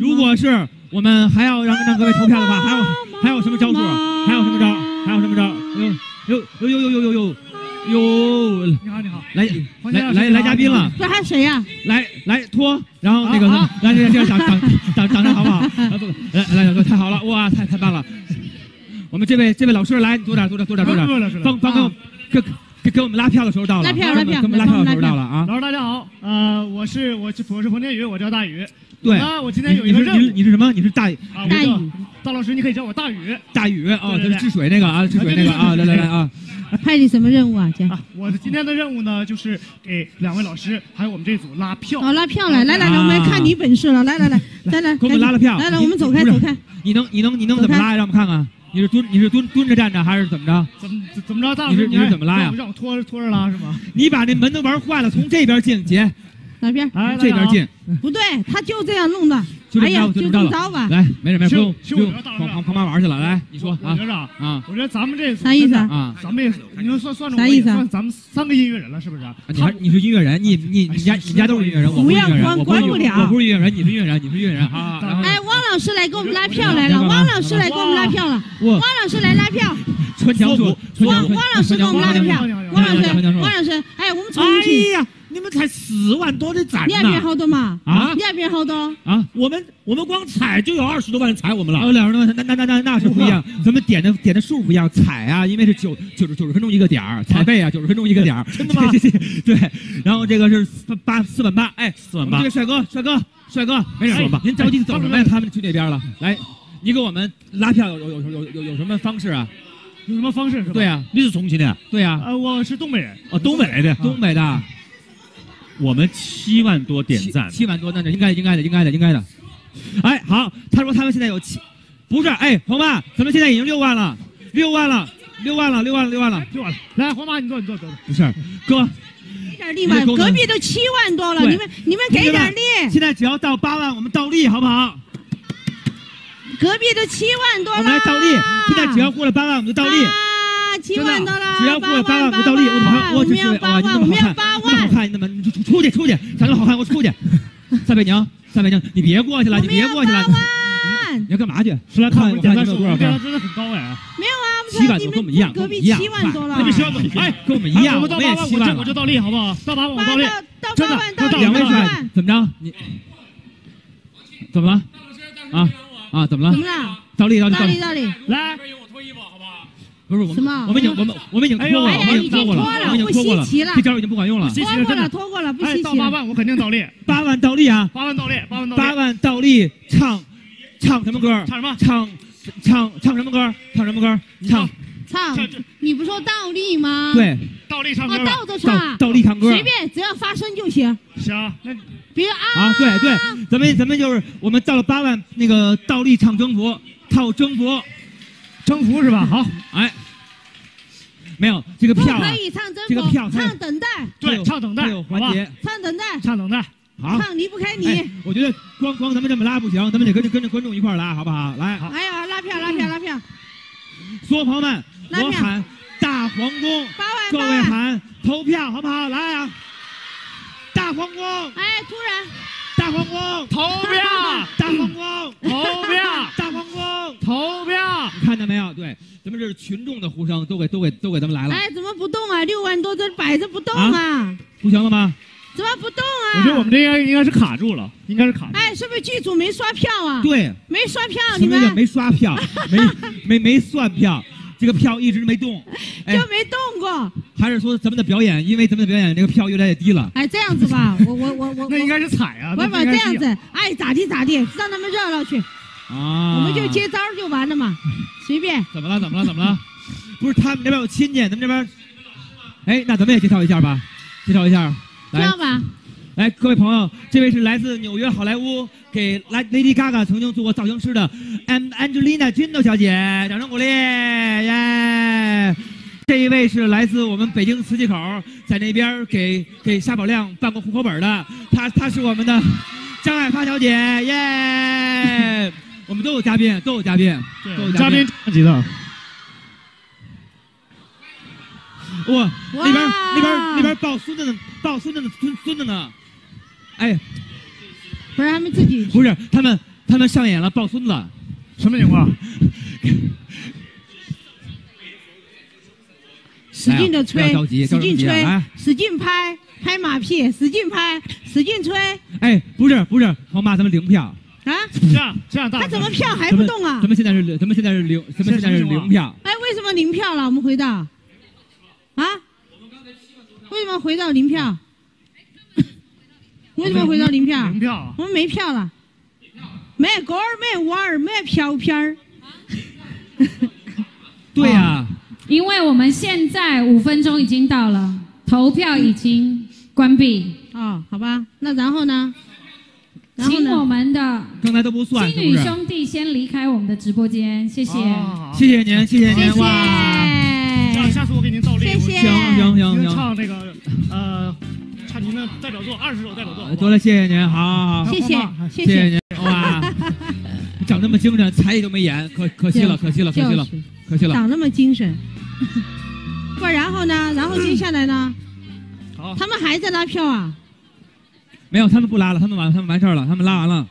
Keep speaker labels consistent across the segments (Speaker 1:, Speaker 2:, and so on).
Speaker 1: 如果是我们还要让让各位投票的话，还有还有什么招数？还有什么招？还有什么招？有有有有有有有有，
Speaker 2: 你好，你好，
Speaker 1: 来来来来嘉宾了，
Speaker 3: 这还谁呀？
Speaker 1: 来来脱，然后那个
Speaker 2: 来
Speaker 1: 来来这样掌掌掌掌声好不好？来不来来太好了，哇，太太棒了！我们这位这位老师来，你多点多点多点多
Speaker 2: 不不不老师
Speaker 1: 点，方方给我给给给我们拉票的时候到了，
Speaker 3: 拉票拉票
Speaker 1: 给我们拉票的时候到了啊！
Speaker 2: 老师大家好，呃，我是我是我是冯天宇，我叫大宇。
Speaker 1: 对
Speaker 2: 啊，我今天有一个任务
Speaker 1: 你是什么？你是大
Speaker 2: 啊，
Speaker 3: 大
Speaker 2: 叫
Speaker 3: 宇
Speaker 2: 大老师，你可以叫我大宇
Speaker 1: 大宇哦，
Speaker 2: 对对对
Speaker 1: 这是治水那个啊，治水那个啊，来来来啊！
Speaker 3: 派你什么任务啊？姐？
Speaker 2: 啊。我的今天的任务呢，就是给两位老师还有我们这组拉票。
Speaker 3: 哦，拉票来，来来来，
Speaker 1: 啊
Speaker 3: 我们看你本事了，来来来，来来，
Speaker 1: 给我们拉了票
Speaker 3: 来来，我们走开走开。
Speaker 1: 你能你能你能怎么拉呀？让我们看看，你是蹲你是蹲蹲着站着还是怎么着？
Speaker 2: 怎么怎么着，大老
Speaker 1: 你是你是怎么拉呀
Speaker 2: 让我让我拖着拖着拉是吗？
Speaker 1: 你把那门都玩坏了，从这边进，姐，
Speaker 3: 哪边？
Speaker 2: 哎，
Speaker 1: 这边进，
Speaker 3: 不对，他就这样弄的。
Speaker 1: 就这
Speaker 3: 哎呀，就
Speaker 1: 么着就这么着
Speaker 3: 吧。
Speaker 1: 来，没事没事，不用
Speaker 2: 就
Speaker 1: 不用旁旁旁边玩去了。来，你说啊
Speaker 2: 我觉着啊，
Speaker 1: 啊
Speaker 2: 我觉得咱们这组
Speaker 3: 啥意思啊！
Speaker 2: 咱们也你说算算着
Speaker 3: 意思
Speaker 2: 咱们三个音乐人了，是不是？
Speaker 1: 你还你是音乐人，你你你家你家都是音乐人，我
Speaker 3: 不要
Speaker 1: 是音乐人，我不是
Speaker 3: 关不了
Speaker 1: 我不是音乐人，你是音乐人，你是音乐人啊。
Speaker 3: 哎，汪老师来给我们拉票来了，汪老师来给我们拉票了，
Speaker 1: 我
Speaker 3: 汪老师来拉票，
Speaker 1: 穿墙术，
Speaker 3: 汪汪老师给我们拉的票，汪老师，汪老师，哎，我们重
Speaker 4: 哎
Speaker 3: 庆，
Speaker 4: 呀，你们才四万多的赞
Speaker 3: 你那边！好多嘛？
Speaker 1: 啊
Speaker 3: 你那边好多？
Speaker 1: 啊。
Speaker 4: 我们我们光踩就有二十多万人踩我们了
Speaker 1: 哦，
Speaker 4: 了。
Speaker 1: 两十多万，那那那那那是不一样，咱们点的点的数不一样，踩啊，因为是九九十九十分钟一个点儿，踩背啊，九十分钟一个点儿，真的吗？对然后这个是四八四万八，哎，四
Speaker 4: 万八
Speaker 1: 这个帅哥，帅哥，帅哥，没事
Speaker 4: 四万八，
Speaker 1: 您着急走什么呀？他们去那边了，来，你给我们拉票有有有有有有什么方式啊？
Speaker 2: 有什么方式是吧？
Speaker 1: 对呀，
Speaker 4: 你是重庆的？
Speaker 1: 对呀，
Speaker 2: 呃，我是东北人，
Speaker 4: 哦，东北来的。
Speaker 1: 东北的
Speaker 4: 我们七万多点赞，
Speaker 1: 七万多，那是应该应该的，应该的，应该的。哎，好，他说他们现在有七，不是，哎，红妈，咱们现在已经六万了，六万了，六万了，六万了，六万了，
Speaker 2: 六万了。来，黄妈，你坐，你坐，坐。
Speaker 1: 不是，哥，
Speaker 3: 给点力吧，隔壁都七万多了，你们你们给点力，
Speaker 1: 现在只要到八万，我们倒立，好不好？
Speaker 3: 隔壁都七万多了，
Speaker 1: 我们来倒立，现在只要过了八万，我们就倒立。
Speaker 3: 啊，七万多了，
Speaker 1: 只要过了八万，我们就倒立。我我
Speaker 3: 们要八万，我们要八万，
Speaker 1: 去出去，长得好看，给我出去。撒贝宁，撒贝宁，你别过去了，你别过去了你要干嘛去？
Speaker 2: 是来看我们
Speaker 1: 看我看
Speaker 2: 点赞数，我们
Speaker 1: 你们有多少分
Speaker 2: 真的很高哎。
Speaker 3: 没有啊，我
Speaker 1: 七万多，
Speaker 3: 们
Speaker 1: 跟我们一样，
Speaker 3: 隔壁七万多了，
Speaker 1: 快
Speaker 2: 七万多，
Speaker 1: 哎，跟我们一样，
Speaker 2: 我
Speaker 1: 我们也
Speaker 2: 们到八万，
Speaker 1: 七万
Speaker 2: 我就。倒立，好不好？到八万我倒立。
Speaker 3: 到
Speaker 2: 真的
Speaker 1: 两位帅，怎么着？你怎么了？啊啊，怎么了？
Speaker 3: 怎么了？
Speaker 1: 倒立倒立倒立，
Speaker 3: 倒立倒立，
Speaker 2: 来，
Speaker 1: 不是我们我们已经我们我们已经脱过了，我们已经脱过了，我们已经脱过了，这招已经不管用了。
Speaker 2: 稀奇
Speaker 3: 拖过了
Speaker 2: 了真的。
Speaker 3: 拖过了，不
Speaker 2: 哎，
Speaker 3: 稀奇。
Speaker 2: 到八万我肯定倒立，
Speaker 1: 八万倒立啊！
Speaker 2: 八万倒立，八万倒立。
Speaker 1: 八万倒立唱唱什么歌？
Speaker 2: 唱什么
Speaker 1: 唱唱唱什么歌？唱什么歌？唱
Speaker 3: 唱你不说倒立吗？，
Speaker 1: 对
Speaker 2: 倒立唱
Speaker 3: 啊，
Speaker 2: 歌吧。
Speaker 3: 倒着唱
Speaker 1: 倒，立唱歌
Speaker 3: 随便只要发声就行。
Speaker 2: 行，那
Speaker 3: 比如啊，
Speaker 1: 啊！对对，咱们咱们就是我们到了八万那个倒立唱征服，套征服，
Speaker 2: 征服是吧？好，
Speaker 1: 哎，没有这个票啊
Speaker 3: 可，以唱征
Speaker 1: 这个
Speaker 3: 服，唱等待，
Speaker 2: 对，唱等待
Speaker 1: 有，环节，
Speaker 3: 唱等待，
Speaker 2: 唱等待。
Speaker 1: 好。
Speaker 3: 唱离不开
Speaker 1: 哎
Speaker 3: 你。，
Speaker 1: 我觉得光光咱们这么拉不行，咱们得跟着跟着观众一块儿拉，好不好？来，
Speaker 3: 哎呀，拉票拉票拉票，
Speaker 1: 所有朋友们，我喊大皇宫，
Speaker 3: 八万
Speaker 1: 各位
Speaker 3: 八万。
Speaker 1: 喊投票，好不好？来啊！大皇宫，
Speaker 3: 哎，突然。
Speaker 1: 大皇宫，
Speaker 2: 投票，
Speaker 1: 大皇宫，
Speaker 2: 投票，
Speaker 1: 大皇宫，
Speaker 2: 投
Speaker 1: 看到没有？对，咱们这是群众的呼声，都给都给都给咱们来了，
Speaker 3: 哎，怎么不动啊？六万多这摆着不动啊？
Speaker 1: 不行了吗？
Speaker 3: 怎么不动啊？
Speaker 2: 我觉得我们这应该应该是卡住了，应该是卡住。
Speaker 3: 哎，是不是剧组没刷票啊？
Speaker 1: 对，
Speaker 3: 没刷票，你们
Speaker 1: 没刷票？没没没算票，这个票一直没动，哎
Speaker 3: 就没动过。
Speaker 1: 还是说咱们的表演，因为咱们的表演这个票越来越低了？
Speaker 3: 哎，这样子吧，我我我我，
Speaker 2: 那应该是踩啊，
Speaker 3: 不不这样子，爱咋地咋地，让他们热闹去，
Speaker 1: 啊，
Speaker 3: 我们就接招就完了嘛，随便。
Speaker 1: 怎么了？怎么了？怎么了？不是他们那边有亲戚，咱们这边，哎，那咱们也介绍一下吧，介绍一下，来
Speaker 3: 这样吧，
Speaker 1: 来，各位朋友，这位是来自纽约好莱坞，给来 Lady Gaga 曾经做过造型师的 An Angelina Jolie 小姐，掌声鼓励，耶！这一位是来自我们北京磁器口，在那边给给沙宝亮办过户口本的，她她是我们的张爱发小姐，耶！我们都有嘉宾，都有嘉宾，都有
Speaker 2: 嘉
Speaker 1: 宾
Speaker 2: 宾。级的，
Speaker 1: 哇，那边
Speaker 3: 哇
Speaker 1: 那边那边抱孙子的，抱孙子的孙孙子呢，哎，
Speaker 3: 不是他们自己
Speaker 1: 不是他们
Speaker 5: 他们上演了抱孙子，
Speaker 2: 什么情况？
Speaker 3: 使劲的吹，使劲吹，使劲拍，拍马屁，使劲拍，使劲吹。
Speaker 5: 哎，不是不是，我骂他们零票。
Speaker 3: 啊？
Speaker 2: 这样这样大。
Speaker 3: 他怎么票还不动啊？
Speaker 5: 咱们现在是，咱们现在是零，咱们现在是零票。
Speaker 3: 哎，为什么零票了？我们回到，啊？为什么回到零票？为什么回到零票？
Speaker 2: 零票。
Speaker 3: 我们没票了。没歌儿，没腕儿，没票片儿。
Speaker 5: 对呀。
Speaker 6: 因为我们现在五分钟已经到了，投票已经关闭。
Speaker 3: 哦，好吧，那然后呢？
Speaker 6: 请我们的
Speaker 5: 刚才都不算，
Speaker 6: 金女兄弟先离开我们的直播间，谢谢。
Speaker 5: 谢谢您，谢谢您，
Speaker 3: 哇！
Speaker 2: 下次我给您倒立，
Speaker 3: 谢谢。
Speaker 5: 行行行行。
Speaker 2: 唱那个呃，唱您的代表作二十首代表作。
Speaker 5: 多了，谢谢您，好好好。
Speaker 3: 谢谢，
Speaker 5: 谢谢您，哇！长那么精神，才艺都没演，可可惜了，可惜了，可惜了，可惜了。
Speaker 3: 长那么精神。不，然后呢？然后接下来呢？
Speaker 2: 好，
Speaker 3: 他们还在拉票啊？
Speaker 5: 没有，他们不拉了，他们完，他们完事儿了，他们拉完了。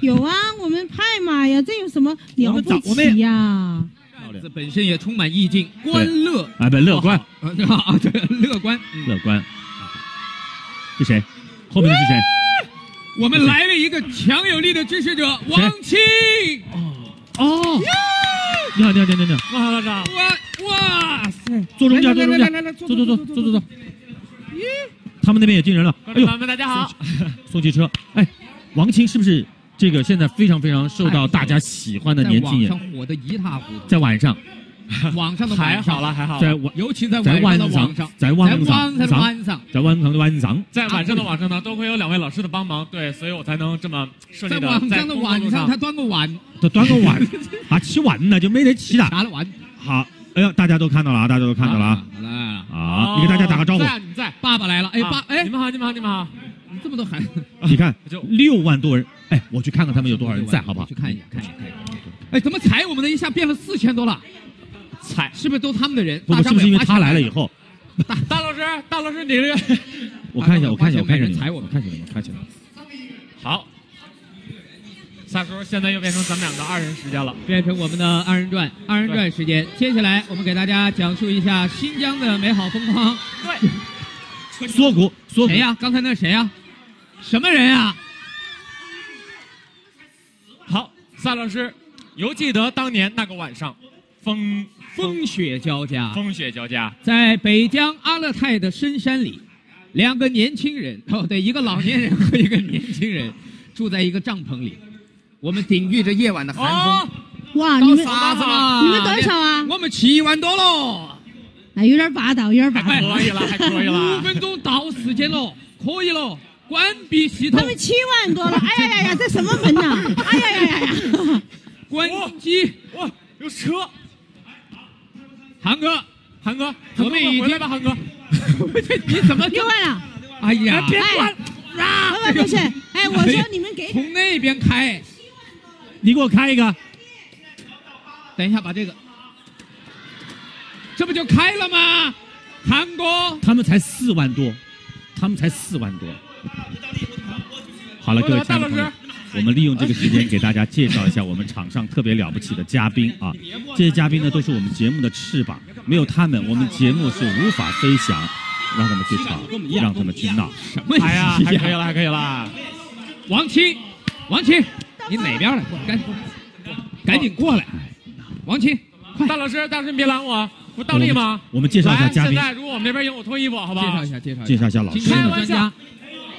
Speaker 3: 有啊，我们派马呀，这有什么了不起呀？
Speaker 5: 这本身也充满意境，观乐
Speaker 4: 啊，不乐观
Speaker 5: 啊，对，乐观，
Speaker 4: 乐观。是谁？后面的是谁？
Speaker 5: 我们来了一个强有力的支持者，王清。
Speaker 4: 哦。你好，你好，你好，你好，
Speaker 2: 你好，老张。
Speaker 5: 哇哇塞！
Speaker 4: 坐中间，坐中间，
Speaker 5: 来来来，
Speaker 4: 坐坐坐坐坐坐。咦，他们那边也进人了。
Speaker 7: 哎呦，们大家好。
Speaker 4: 送汽 车。哎，王青是不是这个现在非常非常受到大家喜欢的年轻人？
Speaker 5: 在网上火的一塌糊涂。
Speaker 4: 在晚上，
Speaker 5: 网上的
Speaker 7: 还好了，还好。
Speaker 4: 在晚，
Speaker 5: 尤其在
Speaker 4: 在
Speaker 5: 晚
Speaker 4: 上，
Speaker 5: 在
Speaker 4: 晚
Speaker 5: 上，在晚上，
Speaker 4: 在晚上的晚上，
Speaker 7: 在晚上的晚上呢，都会有两位老师的帮忙，对，所以我才能这么顺利的
Speaker 5: 在晚上的晚上，他端个碗，
Speaker 4: 他端个碗，啊，起碗了就没得起了。
Speaker 5: 拿了碗。
Speaker 4: 好，哎呀，大家都看到了啊，大家都看到了啊。
Speaker 5: 来
Speaker 4: 啊，你给大家打个招呼。
Speaker 5: 在，你在。爸爸来了，哎，爸，哎，
Speaker 7: 你们好，你们好，你们好。
Speaker 5: 你这么多孩子，
Speaker 4: 你看，六万多人，哎，我去看看他们有多少人在，好不好？
Speaker 5: 去看一下，看一下，看一下。哎，怎么踩我们的一下变了四千多了？
Speaker 7: 踩，
Speaker 5: 是不是都他们的人？
Speaker 4: 不是不是因为他来了以后。
Speaker 7: 大大老师，大老师，你这个，
Speaker 4: 我看一下，我看一下，我看一下，
Speaker 5: 踩我们，
Speaker 4: 看一下，看一下。
Speaker 7: 好。萨叔，现在又变成咱们两个二人时间了，
Speaker 5: 变成我们的二人转，二人转时间。接下来，我们给大家讲述一下新疆的美好风光。
Speaker 7: 对，
Speaker 4: 缩骨，缩骨。
Speaker 5: 谁呀？刚才那谁呀？什么人呀？
Speaker 7: 好，萨老师，犹记得当年那个晚上，风
Speaker 5: 风雪交加，
Speaker 7: 风雪交加，
Speaker 5: 在北疆阿勒泰的深山里，两个年轻人，哦，对，一个老年人和一个年轻人，住在一个帐篷里。我们顶御着夜晚的寒风，
Speaker 3: 哇！你们
Speaker 5: 啥子
Speaker 3: 你们多少啊？
Speaker 5: 我们七万多了，
Speaker 3: 哎，有点霸道，有点霸道。
Speaker 7: 可以了，还可以了。
Speaker 5: 五分钟到时间了，可以了，关闭系统。
Speaker 3: 他们七万多了，哎呀呀呀，这什么门呐？哎呀呀呀呀！
Speaker 5: 关机。
Speaker 7: 哇，有车。
Speaker 5: 韩哥，韩哥，
Speaker 7: 我们已经吧，韩哥。
Speaker 5: 你怎么
Speaker 3: 又坏了？
Speaker 5: 哎呀，
Speaker 7: 别关
Speaker 3: 啊！不不不是，哎，我说你们给
Speaker 5: 从那边开。
Speaker 4: 你给我开一个，
Speaker 5: 等一下把这个，这不就开了吗？韩哥，
Speaker 4: 他们才四万多，他们才四万多。好了，各位亲爱的朋友，我们利用这个时间给大家介绍一下我们场上特别了不起的嘉宾啊！这些嘉宾呢都是我们节目的翅膀，没有他们，我们节目是无法飞翔。让他们去吵，让他们去闹，
Speaker 5: 什么
Speaker 7: 呀？还可以了，还可以了。
Speaker 5: 王清，王清。你哪边来？赶紧，赶紧过来！王清，快！
Speaker 7: 大老师，大老师别拦我，不倒立吗？
Speaker 4: 我们介绍一下嘉宾。
Speaker 7: 现在如果我们这边赢，我脱衣服，好不好？
Speaker 5: 介绍一下，介绍
Speaker 4: 介绍一下老师。
Speaker 5: 开玩笑。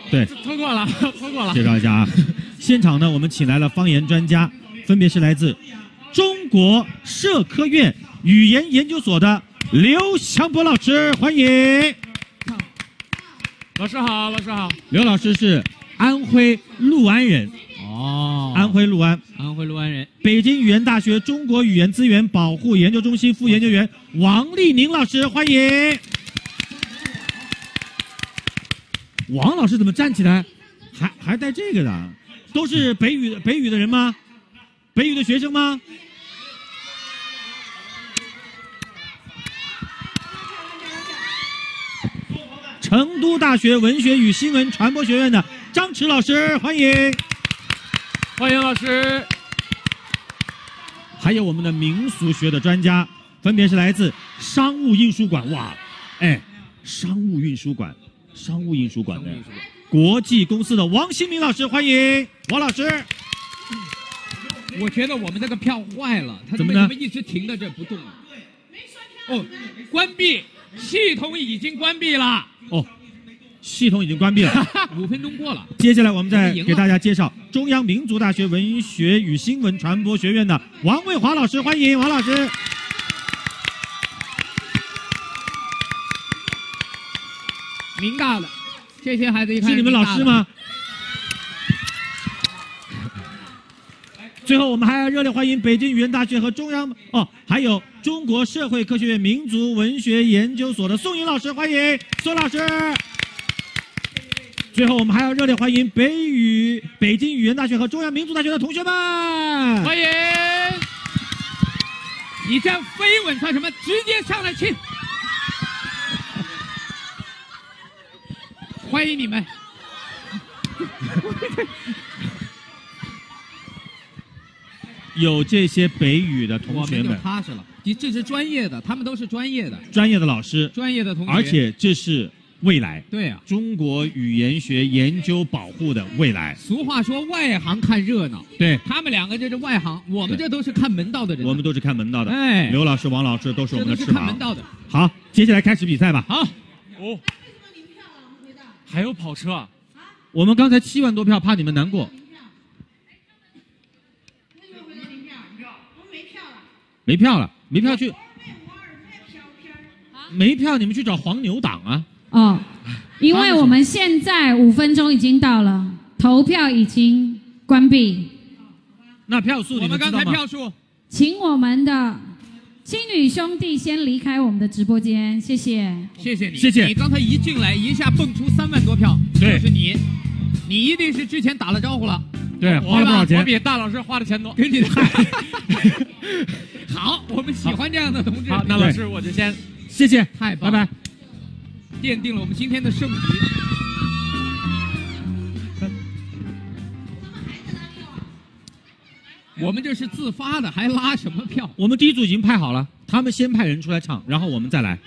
Speaker 4: 对，
Speaker 7: 脱过了，脱过了。
Speaker 4: 介绍一下啊，现场呢，我们请来了方言专家，分别是来自中国社科院语言研究所的刘祥博老师，欢迎。
Speaker 7: 老师好，老师好。
Speaker 4: 刘老师是安徽六安人。
Speaker 5: 哦，
Speaker 4: 安徽六安，
Speaker 5: 安徽六安人，
Speaker 4: 北京语言大学中国语言资源保护研究中心副研究员王丽宁老师，欢迎。王老师怎么站起来，还还带这个的？都是北语北语的人吗？北语的学生吗？成都大学文学与新闻传播学院的张弛老师，欢迎。
Speaker 7: 欢迎老师。
Speaker 4: 还有我们的民俗学的专家，分别是来自商务印书馆，哇，哎，商务运输馆，商务印书馆的国际公司的王新民老师，欢迎王老师。
Speaker 5: 我觉得我们这个票坏了，他
Speaker 4: 怎么呢
Speaker 5: 为什么一直停在这不动？哦，关闭，系统已经关闭了。
Speaker 4: 哦，系统已经关闭了。
Speaker 5: 五分钟过了。
Speaker 4: 接下来我们再给大家介绍中央民族大学文学与新闻传播学院的王卫华老师，欢迎王老师。
Speaker 5: 明大的这些孩子一看
Speaker 4: 是你们老师吗？最后，我们还要热烈欢迎北京语言大学和中央哦，还有中国社会科学院民族文学研究所的宋颖老师，欢迎宋老师。最后，我们还要热烈欢迎北语北京语言大学和中央民族大学的同学们，
Speaker 5: 欢迎！你这样飞吻算什么？直接上来亲！欢迎你们！
Speaker 4: 有这些北语的同学们，
Speaker 5: 踏实了。你这是专业的，他们都是专业的，
Speaker 4: 专业的老师，
Speaker 5: 专业的同学。
Speaker 4: 而且这是未来，
Speaker 5: 对啊，
Speaker 4: 中国语言学研究保护的未来。
Speaker 5: 俗话说外行看热闹，
Speaker 4: 对
Speaker 5: 他们两个就是外行，我们这都是看门道的人。
Speaker 4: 我们都是看门道的，
Speaker 5: 哎
Speaker 4: 刘老师、王老师都是我们的翅膀。
Speaker 5: 看门道的。
Speaker 4: 好，接下来开始比赛吧。
Speaker 5: 好，
Speaker 7: 哦，还有跑车啊？
Speaker 4: 我们刚才七万多票，怕你们难过，没票了，没票去，没票你们去找黄牛党啊。
Speaker 6: 哦，因为我们现在五分钟已经到了，投票已经关闭，
Speaker 4: 那票数
Speaker 5: 我们刚才？票数，
Speaker 6: 请我们的青女兄弟先离开我们的直播间，谢谢。
Speaker 5: 谢谢你，
Speaker 4: 谢谢
Speaker 5: 你刚才一进来一下蹦出三万多票，
Speaker 4: 对
Speaker 5: 就是你，你一定是之前打了招呼了，
Speaker 4: 对，花了多少钱我？
Speaker 7: 比大老师花的钱多。
Speaker 5: 给你的。好，我们喜欢这样的同志。
Speaker 7: 好，那老师我就先
Speaker 4: 谢谢，
Speaker 5: 太棒
Speaker 4: 拜拜。
Speaker 5: 奠定了我们今天的胜局。我们这是自发的，还拉什么票？
Speaker 4: 我们第一组已经派好了，他们先派人出来唱，然后我们再来。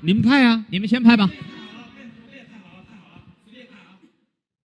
Speaker 4: 你们派啊，
Speaker 5: 你们先派吧。